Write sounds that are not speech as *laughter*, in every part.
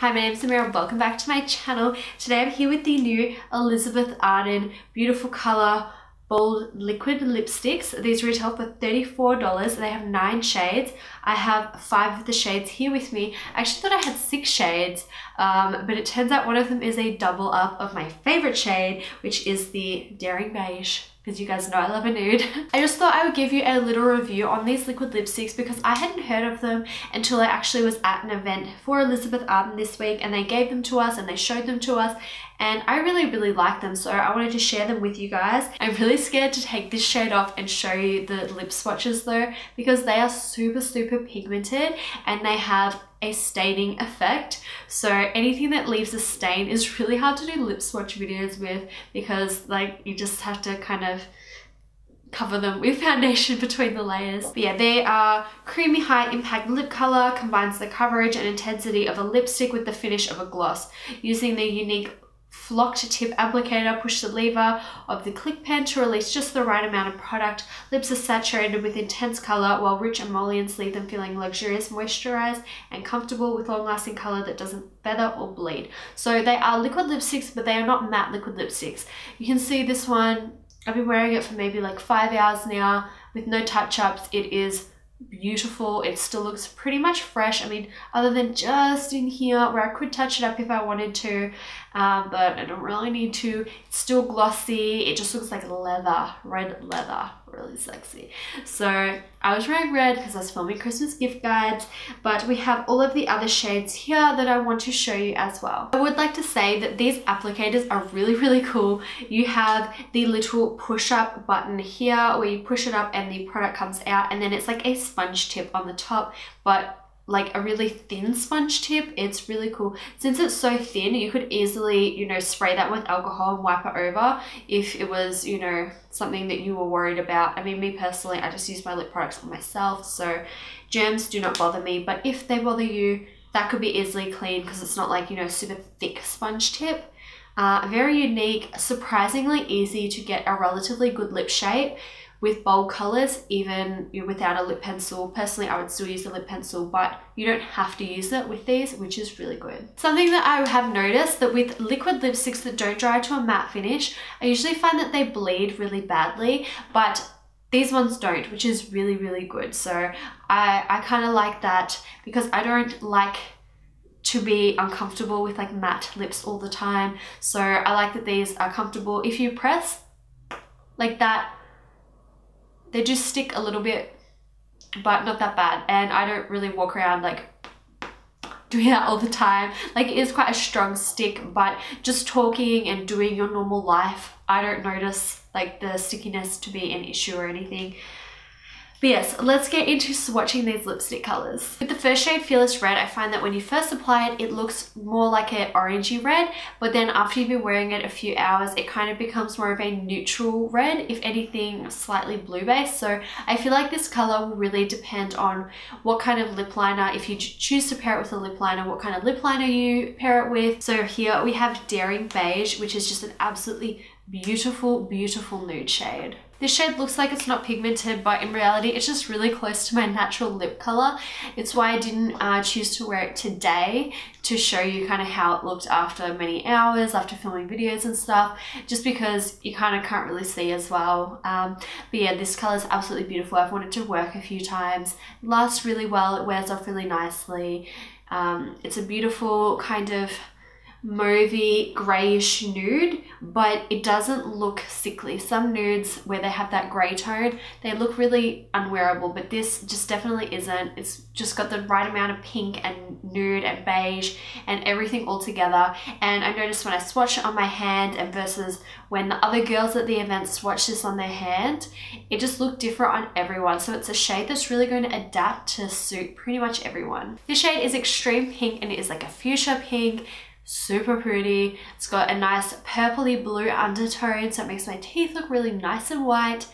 Hi, my name is Amea. Welcome back to my channel. Today I'm here with the new Elizabeth Arden Beautiful Color Bold Liquid Lipsticks. These retail for $34 they have nine shades. I have five of the shades here with me. I actually thought I had six shades, um, but it turns out one of them is a double up of my favorite shade, which is the Daring Beige because you guys know I love a nude. *laughs* I just thought I would give you a little review on these liquid lipsticks because I hadn't heard of them until I actually was at an event for Elizabeth Arden this week and they gave them to us and they showed them to us and I really really like them so I wanted to share them with you guys. I'm really scared to take this shade off and show you the lip swatches though because they are super super pigmented and they have a staining effect. So anything that leaves a stain is really hard to do lip swatch videos with because like you just have to kind of cover them with *laughs* foundation between the layers. But yeah, they are creamy high impact lip color, combines the coverage and intensity of a lipstick with the finish of a gloss. Using the unique flocked tip applicator, push the lever of the click pen to release just the right amount of product. Lips are saturated with intense color while rich emollients leave them feeling luxurious, moisturized and comfortable with long lasting color that doesn't feather or bleed. So they are liquid lipsticks but they are not matte liquid lipsticks. You can see this one, I've been wearing it for maybe like five hours now with no touch-ups. It is beautiful. It still looks pretty much fresh. I mean, other than just in here where I could touch it up if I wanted to, um, but I don't really need to. It's still glossy. It just looks like leather, red leather, really sexy. So I was wearing red because I was filming Christmas gift guides, but we have all of the other shades here that I want to show you as well. I would like to say that these applicators are really, really cool. You have the little push up button here where you push it up and the product comes out and then it's like a sponge tip on the top, but like a really thin sponge tip. It's really cool. Since it's so thin, you could easily, you know, spray that with alcohol and wipe it over if it was, you know, something that you were worried about. I mean, me personally, I just use my lip products on myself, so germs do not bother me. But if they bother you, that could be easily cleaned because it's not like, you know, super thick sponge tip. Uh, very unique, surprisingly easy to get a relatively good lip shape with bold colors, even without a lip pencil. Personally, I would still use the lip pencil, but you don't have to use it with these, which is really good. Something that I have noticed that with liquid lipsticks that don't dry to a matte finish, I usually find that they bleed really badly, but these ones don't, which is really, really good. So I, I kind of like that because I don't like to be uncomfortable with like matte lips all the time. So I like that these are comfortable. If you press like that, they just stick a little bit, but not that bad. And I don't really walk around like doing that all the time. Like it is quite a strong stick, but just talking and doing your normal life, I don't notice like the stickiness to be an issue or anything. But yes, let's get into swatching these lipstick colors. With the first shade Fearless Red, I find that when you first apply it, it looks more like an orangey red, but then after you've been wearing it a few hours, it kind of becomes more of a neutral red, if anything, slightly blue based. So I feel like this color will really depend on what kind of lip liner, if you choose to pair it with a lip liner, what kind of lip liner you pair it with. So here we have Daring Beige, which is just an absolutely beautiful, beautiful nude shade. This shade looks like it's not pigmented, but in reality, it's just really close to my natural lip color. It's why I didn't uh, choose to wear it today to show you kind of how it looked after many hours, after filming videos and stuff, just because you kind of can't really see as well. Um, but yeah, this color is absolutely beautiful. I've worn it to work a few times. It lasts really well. It wears off really nicely. Um, it's a beautiful kind of mauvey grayish nude but it doesn't look sickly. Some nudes where they have that gray tone they look really unwearable but this just definitely isn't. It's just got the right amount of pink and nude and beige and everything all together. And I noticed when I swatch it on my hand and versus when the other girls at the event swatched this on their hand it just looked different on everyone. So it's a shade that's really going to adapt to suit pretty much everyone. This shade is extreme pink and it is like a fuchsia pink super pretty. It's got a nice purpley blue undertone, so it makes my teeth look really nice and white.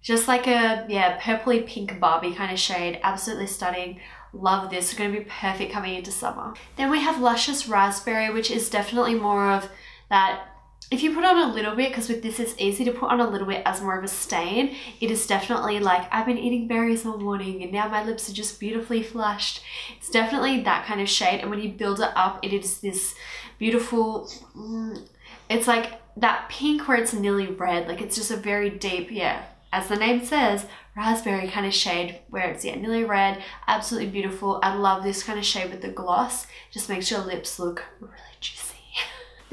Just like a, yeah, purpley pink Barbie kind of shade. Absolutely stunning. Love this. It's going to be perfect coming into summer. Then we have Luscious Raspberry, which is definitely more of that if you put on a little bit, because with this it's easy to put on a little bit as more of a stain, it is definitely like, I've been eating berries all morning and now my lips are just beautifully flushed. It's definitely that kind of shade and when you build it up, it is this beautiful, mm, it's like that pink where it's nearly red, like it's just a very deep, yeah, as the name says, raspberry kind of shade where it's yeah, nearly red, absolutely beautiful. I love this kind of shade with the gloss, just makes your lips look really juicy.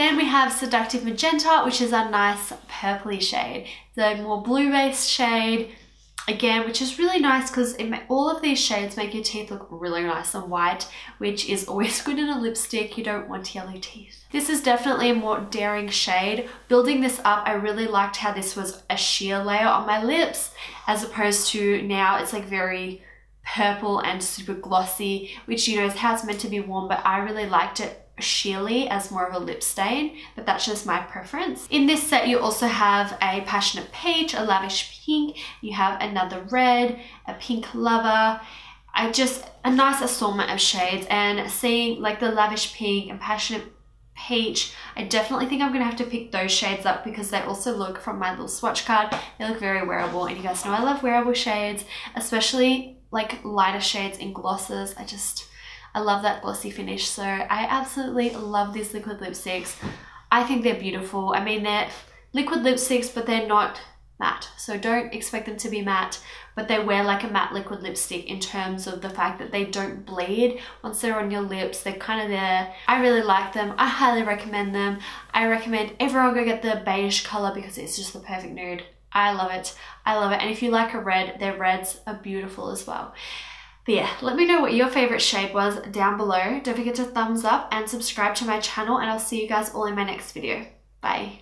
Then we have Seductive Magenta, which is a nice purpley shade. The more blue-based shade, again, which is really nice because all of these shades make your teeth look really nice and white, which is always *laughs* good in a lipstick. You don't want yellow teeth. This is definitely a more daring shade. Building this up, I really liked how this was a sheer layer on my lips, as opposed to now it's like very purple and super glossy, which you know is how it's meant to be worn, but I really liked it sheerly as more of a lip stain, but that's just my preference. In this set, you also have a Passionate Peach, a Lavish Pink, you have another red, a Pink Lover, I just, a nice assortment of shades and seeing like the Lavish Pink and Passionate Peach, I definitely think I'm going to have to pick those shades up because they also look, from my little swatch card, they look very wearable and you guys know I love wearable shades, especially like lighter shades in glosses. I just, I love that glossy finish. So I absolutely love these liquid lipsticks. I think they're beautiful. I mean, they're liquid lipsticks, but they're not matte. So don't expect them to be matte, but they wear like a matte liquid lipstick in terms of the fact that they don't bleed once they're on your lips. They're kind of there. I really like them. I highly recommend them. I recommend everyone go get the beige color because it's just the perfect nude. I love it. I love it. And if you like a red, their reds are beautiful as well. But yeah, let me know what your favorite shade was down below. Don't forget to thumbs up and subscribe to my channel and I'll see you guys all in my next video. Bye.